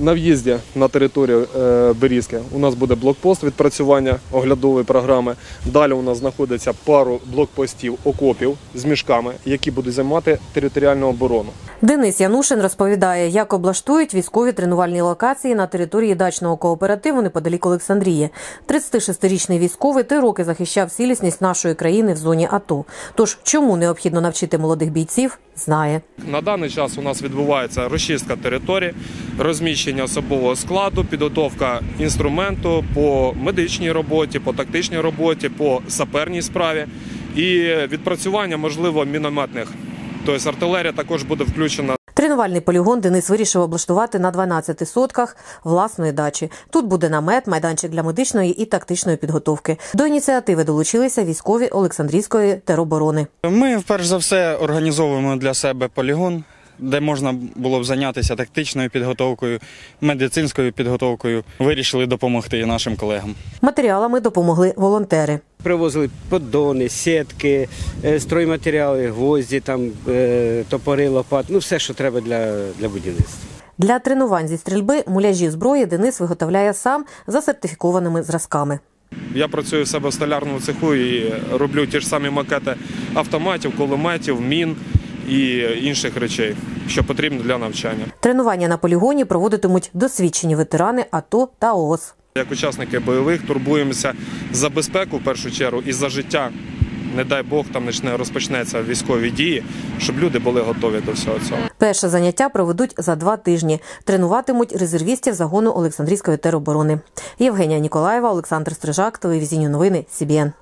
На в'їзді на територію е, Берізки у нас буде блокпост відпрацювання оглядової програми. Далі у нас знаходиться пару блокпостів окопів з мішками, які будуть займати територіальну оборону. Денис Янушин розповідає, як облаштують військові тренувальні локації на території дачного кооперативу неподалік Олександрії. 36-річний військовий три роки захищав цілісність нашої країни в зоні АТО. Тож чому необхідно навчити молодих бійців, знає. На даний час у нас відбувається розчистка території, розміщення особового складу, підготовка інструменту по медичній роботі, по тактичній роботі, по саперній справі і відпрацювання, можливо, мінометних. Тобто артилерія також буде включена Тренувальний полігон Денис вирішив облаштувати на 12 сотках власної дачі. Тут буде намет, майданчик для медичної і тактичної підготовки. До ініціативи долучилися військові Олександрійської тероборони. Ми перш за все організовуємо для себе полігон, де можна було б зайнятися тактичною підготовкою, медицинською підготовкою. Вирішили допомогти і нашим колегам. Матеріалами допомогли волонтери. Привозили поддони, сітки, е, стройматеріали, гвозді, там, е, топори, лопат, ну все, що треба для, для будівництва. Для тренувань зі стрільби муляжі зброї Денис виготовляє сам за сертифікованими зразками. Я працюю в себе в столярному цеху і роблю ті ж самі макети автоматів, кулеметів, мін і інших речей, що потрібно для навчання. Тренування на полігоні проводитимуть досвідчені ветерани АТО та ООС. Як учасники бойових турбуємося за безпеку в першу чергу і за життя. Не дай Бог там почне розпочнеться військові дії, щоб люди були готові до всього цього. Перше заняття проведуть за два тижні. Тренуватимуть резервістів загону Олександрійської тероборони. Євгенія Ніколаєва, Олександр Стрижак, телевізійні новини СІБІН.